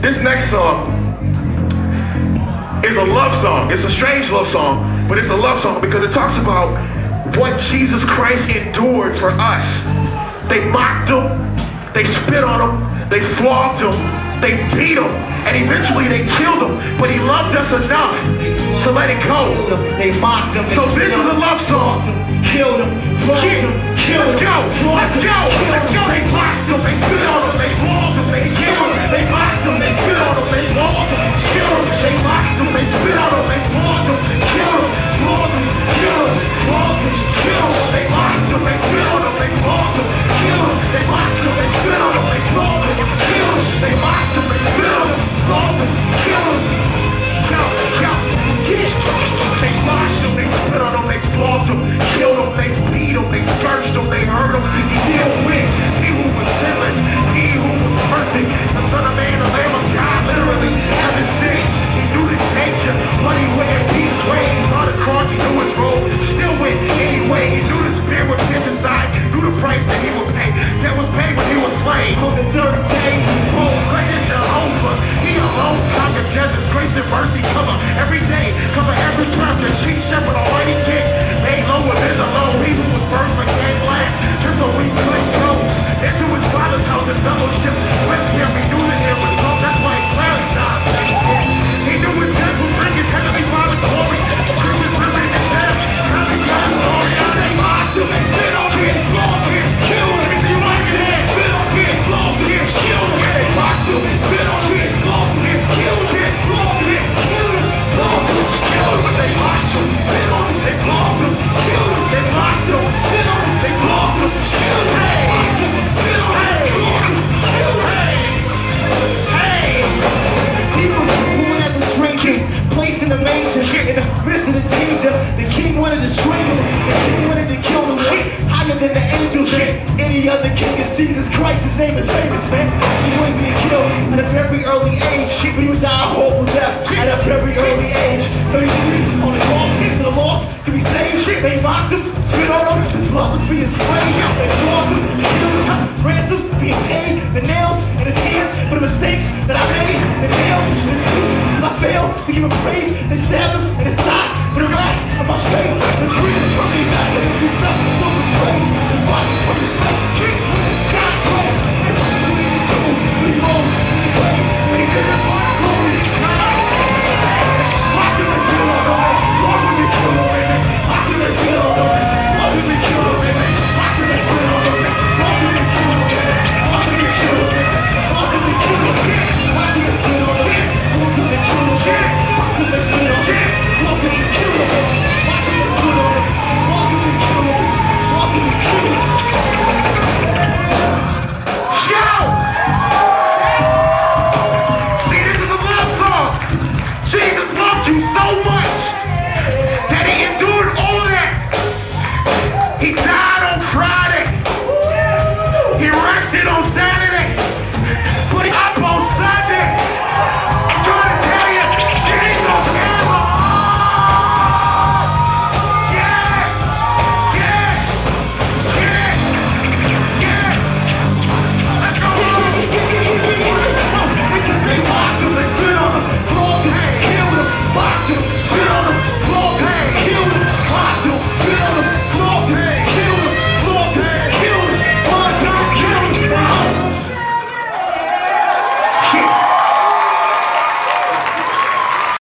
This next song is a love song. It's a strange love song, but it's a love song because it talks about what Jesus Christ endured for us. They mocked him, they spit on him, they flogged him, they beat him, and eventually they killed him. But he loved us enough to let it go. They mocked him. So this is a love song. Flogged him, in the midst of the danger. The king wanted to strangle him, the king wanted to kill him. Shit, higher than the angels, and any other king is Jesus Christ. His name is famous, man. He wanted to be killed at a very early age, but he would die a horrible death at a very early age. 33 on the cross, to the lost to be saved. Shit They mocked him, spit on him, his blood was being sprayed. They flogged him, killed him, ransom, being paid, the nails in his hands for the mistakes that I made, the nails failed to give him praise, they stab him in his side for the lack of my faith. His greed is running back, and he felt so betrayed. His body so